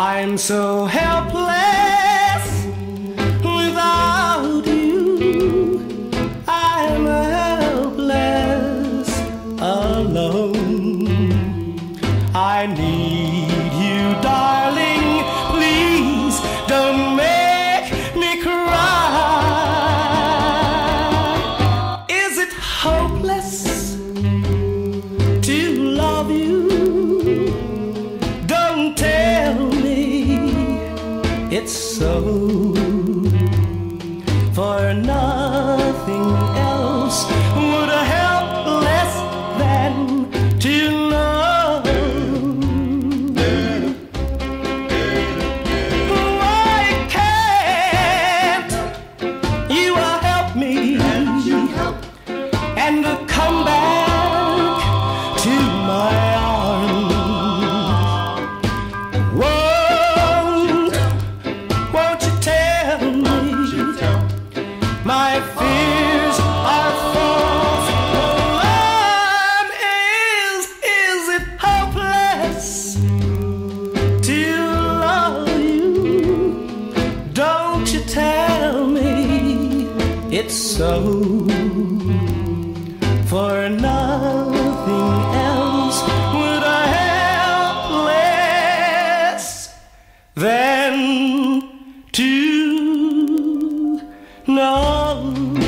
I'm so helpless without you. I'm helpless alone. I need you, darling. Please don't make me cry. Is it hopeless it's so. My fears are false. Alarm is, is it hopeless to love you? Don't you tell me it's so. For nothing else would I help less Oh.